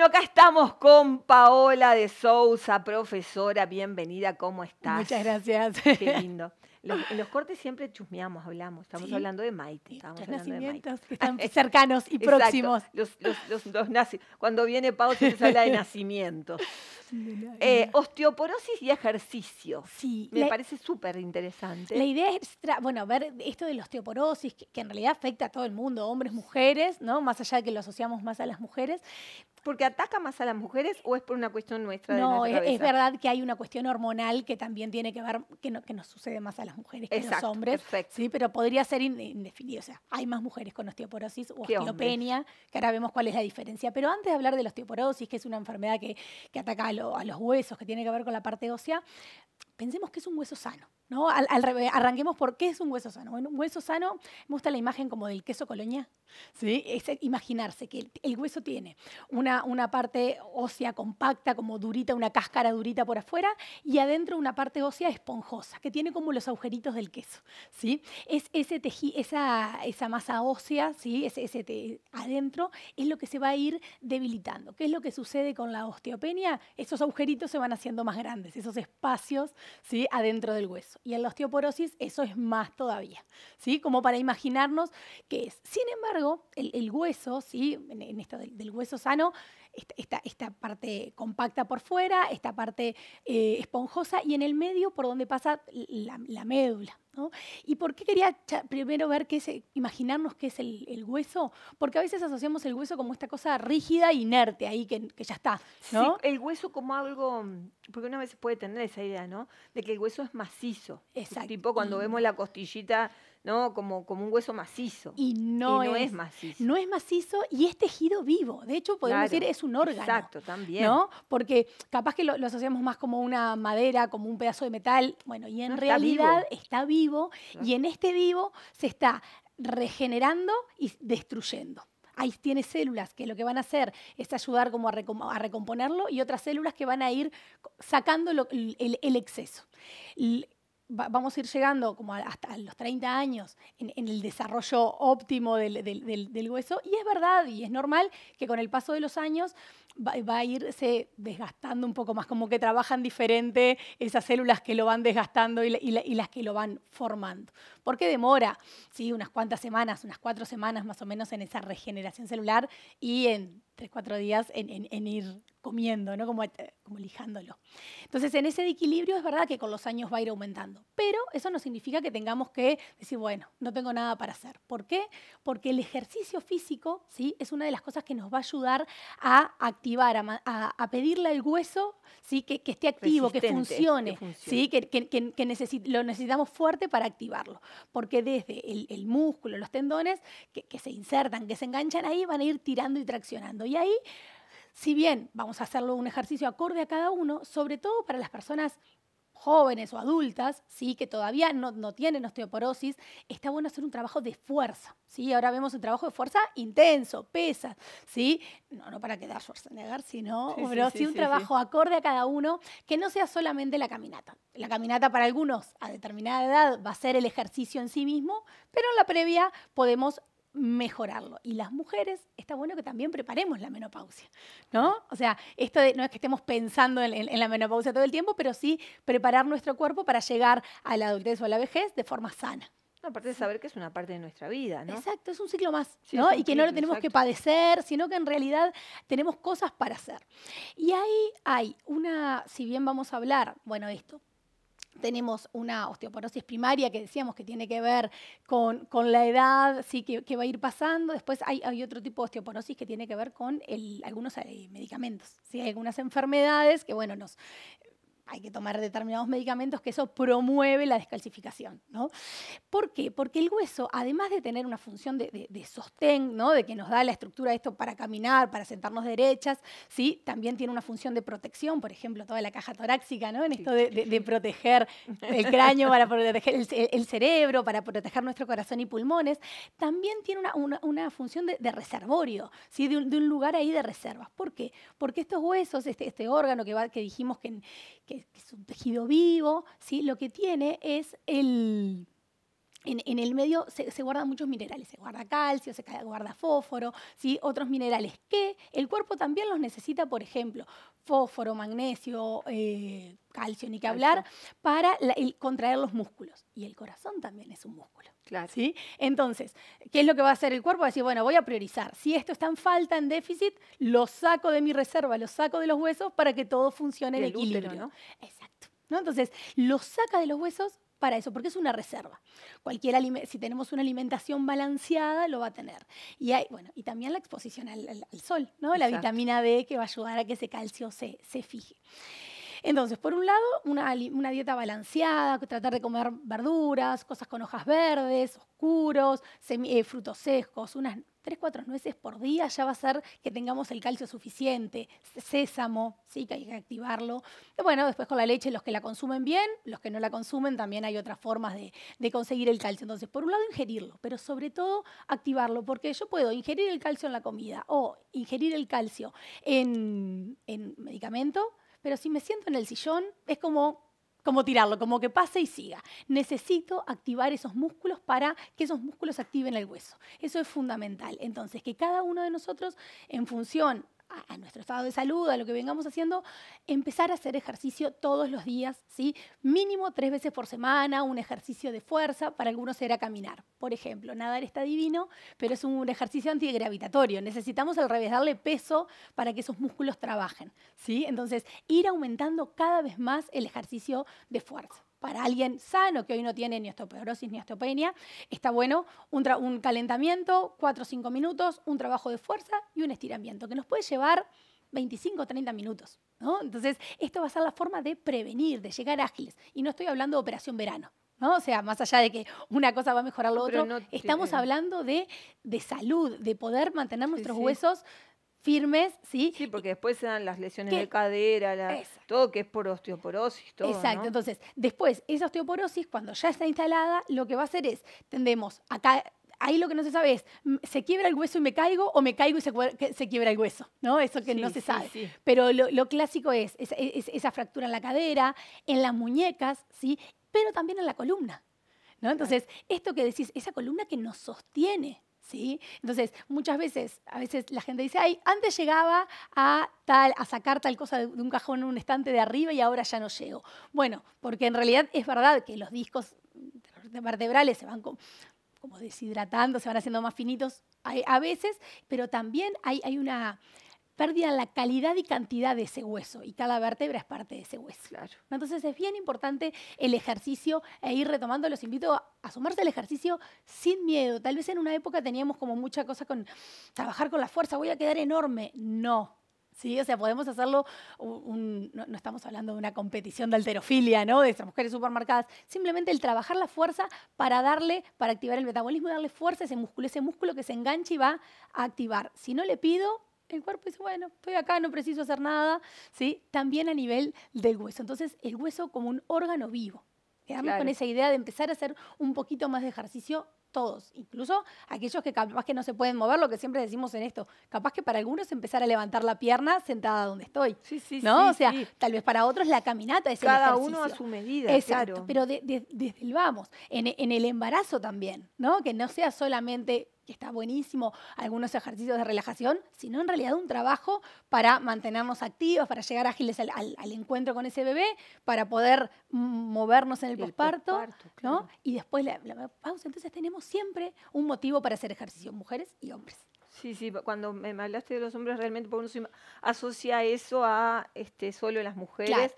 Bueno, acá estamos con Paola de Sousa, profesora. Bienvenida, ¿cómo estás? Muchas gracias. Qué lindo. en los cortes siempre chusmeamos, hablamos. Estamos hablando de Maite. Estamos hablando nacimientos que están cercanos y próximos. Los, los, los, Cuando viene Pau se habla de nacimientos. Eh, osteoporosis y ejercicio. Sí. Me parece súper interesante. La idea es, bueno, ver esto de la osteoporosis, que, que, en realidad afecta a todo el mundo, hombres, mujeres, ¿no? Más allá de que lo asociamos más a las mujeres, porque ataca más a las mujeres o es por una cuestión nuestra? No, de es, es, verdad que hay una cuestión hormonal que también tiene que ver, que, no, que nos sucede más a las mujeres que a los hombres. Perfecto. Sí, pero podría ser indefinido. O sea, hay más mujeres con osteoporosis o osteopenia, que ahora vemos cuál es la diferencia. Pero antes de hablar de la osteoporosis, que es una enfermedad que, que ataca a, a los huesos, que tiene que ver con la parte ósea, pensemos que es un hueso sano. ¿No? Arranquemos por qué es un hueso sano. Bueno, un hueso sano, me gusta la imagen como del queso colonia, ¿sí? Es imaginarse que el, hueso tiene una, una, parte ósea compacta, como durita, una cáscara durita por afuera, y adentro una parte ósea esponjosa, que tiene como los agujeritos del queso. Es ese teji, esa, esa masa ósea, ¿sí? Adentro, es lo que se va a ir debilitando. ¿Qué es lo que sucede con la osteopenia? Esos agujeritos se van haciendo más grandes, esos espacios, ¿sí? Adentro del hueso y en la osteoporosis eso es más todavía, ¿sí? Como para imaginarnos qué es. Sin embargo, el, hueso, ¿sí? En, esto del, hueso sano, esta, esta, parte compacta por fuera, esta parte eh, esponjosa y en el medio por donde pasa la, médula. ¿No? ¿Y por qué quería primero ver qué es, imaginarnos qué es el, hueso? Porque a veces asociamos el hueso como esta cosa rígida, inerte, ahí que, ya está. ¿no? el hueso como algo, porque una vez puede tener esa idea, ¿no? De que el hueso es macizo. Exacto. Tipo cuando vemos la costillita ¿no? Como, como un hueso macizo. Y no, es, macizo. No es macizo y es tejido vivo. De hecho, podemos decir es un órgano. Exacto, también. ¿no? Porque capaz que lo, asociamos más como una madera, como un pedazo de metal. Bueno, y en realidad está vivo, y en este vivo se está regenerando y destruyendo ahí tiene células que lo que van a hacer es ayudar como a, recomponerlo y otras células que van a ir sacando el, el, exceso vamos a ir llegando como hasta los 30 años en, el desarrollo óptimo del, hueso. Y es verdad y es normal que con el paso de los años va, a irse desgastando un poco más, como que trabajan diferente esas células que lo van desgastando y, las que lo van formando. ¿Por qué demora? Sí, unas cuantas semanas, unas cuatro semanas más o menos en esa regeneración celular y en tres, cuatro días en, ir comiendo, ¿no? Como, eh, como lijándolo. Entonces, en ese equilibrio es verdad que con los años va a ir aumentando, pero eso no significa que tengamos que decir, bueno, no tengo nada para hacer. ¿Por qué? Porque el ejercicio físico, ¿sí? Es una de las cosas que nos va a ayudar a activar, a, pedirle al hueso, ¿sí? Que, esté activo, que funcione, ¿sí? Que, lo necesitamos fuerte para activarlo. Porque desde el, el músculo, los tendones, que se insertan, que se enganchan ahí, van a ir tirando y traccionando. Y ahí, si bien vamos a hacerlo un ejercicio acorde a cada uno, sobre todo para las personas jóvenes o adultas, ¿sí? que todavía no, no, tienen osteoporosis, está bueno hacer un trabajo de fuerza. ¿sí? Ahora vemos un trabajo de fuerza intenso, pesa, ¿sí? no, no para quedar negar, sino sí, pero sí, un trabajo acorde a cada uno, que no sea solamente la caminata. La caminata para algunos a determinada edad va a ser el ejercicio en sí mismo, pero en la previa podemos mejorarlo. Y las mujeres, está bueno que también preparemos la menopausia, ¿no? O sea, esto no es que estemos pensando en, la menopausia todo el tiempo, pero sí preparar nuestro cuerpo para llegar a la adultez o a la vejez de forma sana. aparte de saber que es una parte de nuestra vida, ¿no? Exacto, es un ciclo más, ¿no? Y que no lo tenemos que padecer, sino que en realidad tenemos cosas para hacer. Y ahí hay una, si bien vamos a hablar, bueno, esto, tenemos una osteoporosis primaria que decíamos que tiene que ver con, la edad, sí, que, va a ir pasando. Después hay, otro tipo de osteoporosis que tiene que ver con algunos eh, medicamentos. ¿sí? Hay algunas enfermedades que, bueno, nos, hay que tomar determinados medicamentos que eso promueve la descalcificación. ¿no? ¿Por qué? Porque el hueso, además de tener una función de, sostén, ¿no? de que nos da la estructura de esto para caminar, para sentarnos derechas, ¿sí? también tiene una función de protección, por ejemplo, toda la caja torácica, ¿no? en esto de, proteger el cráneo, para proteger el, cerebro, para proteger nuestro corazón y pulmones, también tiene una, función de, reservorio, ¿sí? de un, lugar ahí de reservas. ¿Por qué? Porque estos huesos, este, este órgano que, va, que dijimos que, que, es un tejido vivo, ¿sí? lo que tiene es el, en, el medio se, guardan muchos minerales, se guarda calcio, se guarda fósforo, ¿sí? otros minerales que el cuerpo también los necesita, por ejemplo, fósforo, magnesio, eh, calcio, ni que hablar, para contraer los músculos. Y el corazón también es un músculo. Claro. ¿sí? Entonces, ¿qué es lo que va a hacer el cuerpo? Va a decir, bueno, voy a priorizar. Si esto está en falta, en déficit, lo saco de mi reserva, lo saco de los huesos para que todo funcione en equilibrio. ¿no? Exacto. ¿no? Entonces, lo saca de los huesos para eso, porque es una reserva. Cualquier si tenemos una alimentación balanceada, lo va a tener. Y, hay, bueno, y también la exposición al, sol, ¿no? la vitamina D que va a ayudar a que ese calcio se, se fije. Entonces, por un lado, una, dieta balanceada, tratar de comer verduras, cosas con hojas verdes, oscuros, eh, frutos secos, unas 3, 4 nueces por día ya va a ser que tengamos el calcio suficiente. Sésamo, sí, que hay que activarlo. Y bueno, después con la leche, los que la consumen bien, los que no la consumen, también hay otras formas de, conseguir el calcio. Entonces, por un lado, ingerirlo, pero sobre todo activarlo, porque yo puedo ingerir el calcio en la comida o ingerir el calcio en, en medicamento, pero si me siento en el sillón, es como como tirarlo, como que pase y siga. Necesito activar esos músculos para que esos músculos activen el hueso. Eso es fundamental. Entonces, que cada uno de nosotros, en función a, nuestro estado de salud, a lo que vengamos haciendo, empezar a hacer ejercicio todos los días, ¿sí? Mínimo tres veces por semana, un ejercicio de fuerza, para algunos será caminar. Por ejemplo, nadar está divino, pero es un ejercicio antigravitatorio. Necesitamos al revés darle peso para que esos músculos trabajen, ¿sí? Entonces, ir aumentando cada vez más el ejercicio de fuerza para alguien sano que hoy no tiene ni osteoporosis ni osteopenia, está bueno un, un calentamiento, 4 o 5 minutos, un trabajo de fuerza y un estiramiento, que nos puede llevar 25 o 30 minutos. ¿no? Entonces, esto va a ser la forma de prevenir, de llegar ágiles. Y no estoy hablando de operación verano. ¿no? O sea, más allá de que una cosa va a mejorar lo otro, estamos hablando de, de, salud, de poder mantener nuestros huesos firmes, ¿sí? Sí, porque después se dan las lesiones de cadera, todo que es por osteoporosis, todo. Exacto, entonces, después, esa osteoporosis, cuando ya está instalada, lo que va a hacer es, tendemos acá. Ahí lo que no se sabe es, ¿se quiebra el hueso y me caigo o me caigo y se, se quiebra el hueso? ¿no? Eso que no se sabe. Pero lo, clásico es, esa fractura en la cadera, en las muñecas, ¿sí? pero también en la columna. ¿no? Entonces, esto que decís, esa columna que nos sostiene, ¿sí? Entonces, muchas veces, a veces la gente dice, ay, antes llegaba a, tal, a sacar tal cosa de, un cajón en un estante de arriba y ahora ya no llego. Bueno, porque en realidad es verdad que los discos vertebrales se van como, deshidratando, se van haciendo más finitos a, veces, pero también hay, hay una pérdida la calidad y cantidad de ese hueso y cada vértebra es parte de ese hueso. Claro. Entonces es bien importante el ejercicio e ir retomando. Los invito a, asomarse al ejercicio sin miedo. Tal vez en una época teníamos como mucha cosa con trabajar con la fuerza, voy a quedar enorme. No, ¿sí? O sea, podemos hacerlo, no, estamos hablando de una competición de alterofilia, ¿no? De esas mujeres supermarcadas. Simplemente el trabajar la fuerza para darle, para activar el metabolismo darle fuerza a ese músculo, ese músculo que se engancha y va a activar. Si no le pido, el cuerpo dice, bueno, estoy acá, no preciso hacer nada, ¿sí? También a nivel del hueso. Entonces, el hueso como un órgano vivo. Quedarnos con esa idea de empezar a hacer un poquito más de ejercicio todos, incluso aquellos que capaz que no se pueden mover, lo que siempre decimos en esto, capaz que para algunos empezar a levantar la pierna sentada donde estoy, sí, sí, ¿no? o sea, tal vez para otros la caminata es Cada el uno a su medida, Exacto, pero desde el vamos, en, en el embarazo también, ¿no? Que no sea solamente que está buenísimo, algunos ejercicios de relajación, sino en realidad un trabajo para mantenernos activos, para llegar ágiles al, encuentro con ese bebé, para poder movernos en el, posparto, ¿no? Y después la, pausa. Entonces tenemos siempre un motivo para hacer ejercicio, mujeres y hombres. Sí, sí, cuando me hablaste de los hombres, realmente porque uno asocia eso a este, solo las mujeres.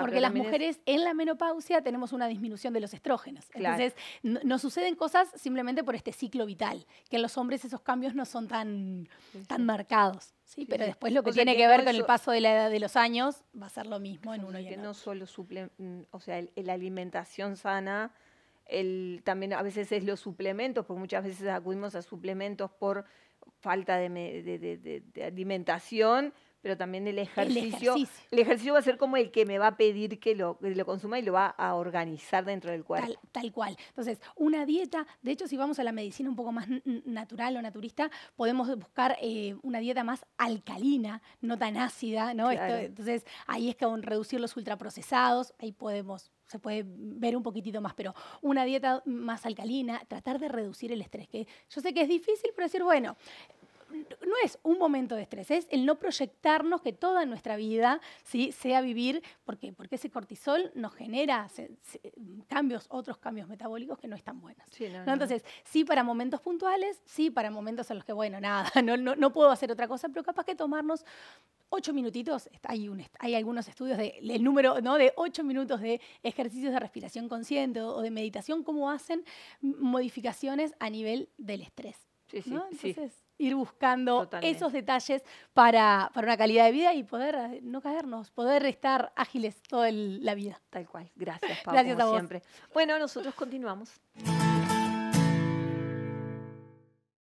Porque las mujeres en la menopausia tenemos una disminución de los estrógenos. Entonces, nos suceden cosas simplemente por este ciclo vital, que en los hombres esos cambios no son tan, tan marcados. ¿sí? Pero después lo que tiene que, ver con el paso de la edad de los años va a ser lo mismo en uno y en otro. no solo suple mm, o sea, la alimentación sana, el, también a veces es los suplementos, porque muchas veces acudimos a suplementos por falta de alimentación pero también el ejercicio, el ejercicio. va a ser como el que me va a pedir que lo, lo consuma y lo va a organizar dentro del cuerpo. Tal, cual. Entonces, una dieta, de hecho, si vamos a la medicina un poco más natural o naturista, podemos buscar eh, una dieta más alcalina, no tan ácida, ¿no? entonces, ahí es que reducir los ultraprocesados, ahí podemos se puede ver un poquitito más, pero una dieta más alcalina, tratar de reducir el estrés, que yo sé que es difícil, pero decir, bueno, no es un momento de estrés, es el no proyectarnos que toda nuestra vida ¿sí? sea vivir, porque, porque ese cortisol nos genera cambios, otros cambios metabólicos que no están buenos. Entonces, sí para momentos puntuales, sí para momentos en los que, bueno, nada, no, no, puedo hacer otra cosa, pero capaz que tomarnos ocho minutitos, hay, un, hay algunos estudios del número ¿no? de ocho minutos de ejercicios de respiración consciente o de meditación, cómo hacen modificaciones a nivel del estrés. Sí, sí, Entonces, ir buscando esos detalles para, para, una calidad de vida y poder eh, no caernos, poder estar ágiles toda la vida. Tal cual. Gracias, Pablo. Gracias a vos. siempre. Bueno, nosotros continuamos.